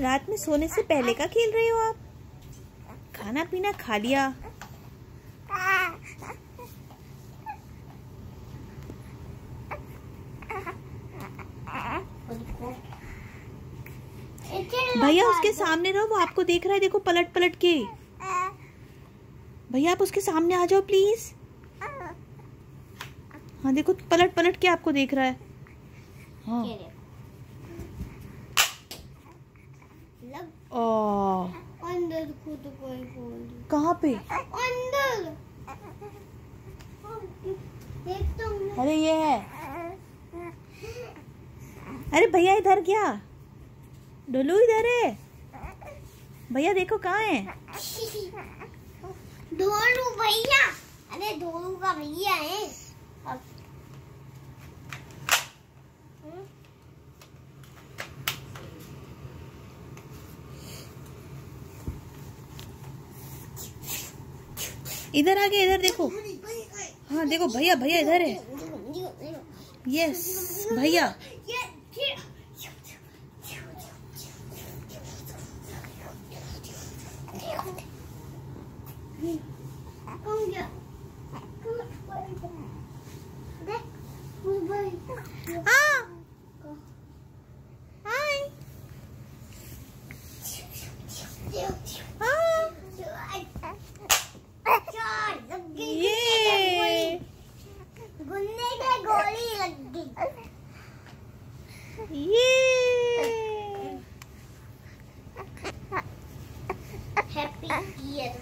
रात में सोने से पहले का खेल रहे हो आप? खाना पीना खा लिया। भैया, उसके सामने रहो, वो आपको देख रहा है, देखो पलट पलट के। भैया, आप उसके सामने आ जाओ प्लीज़ हाँ देखो पलट पलट के आपको देख रहा है। हाँ। अंदर खुद कोई बोल कहाँ पे? अंदर। देख अरे ये है। अरे भैया इधर क्या? डोलू इधर है। भैया देखो कहाँ है? धोलू भैया। अरे धोलू का भैया है। इधर आगे इधर देखो। हाँ। देखो भैया भैया इधर है। यस भैया। हाँ Yay! Happy Year.